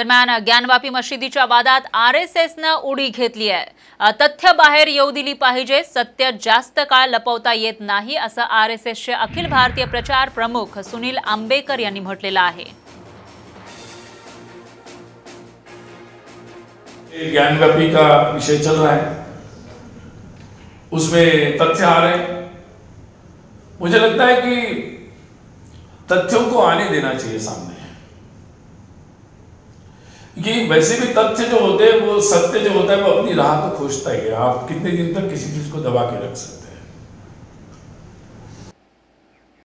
दरम्यान ज्ञानवापी मशिदीच्या वादात R S एसनं उडी घेतली तथ्य बाहेर येऊ दिली पाहिजे, सत्य जास्त काळ लपवता येत नाही, असं आर अखिल भारतीय प्रचार प्रमुख सुनील आंबेकर यांनी म्हटलेलं ज्ञानव्यापी का विषय चल रहा है? उसमें तथ्य आ रहे मुझे लगता है कि तथ्यों को आने देना चाहिए सामने। कि वैसे भी तथ्य जो होते हैं, वो सत्य जो होता है, वो अपनी राह तो खोजता ही है। आप कितने दिन तक किसी चीज़ को दबा के रख सकते हैं।